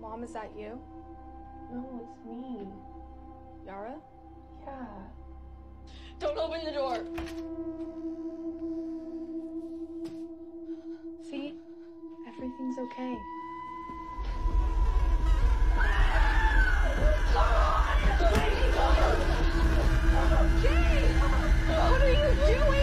Mom, is that you? No, it's me. Yara? Yeah. Don't open the door! See? Everything's okay. What are you doing?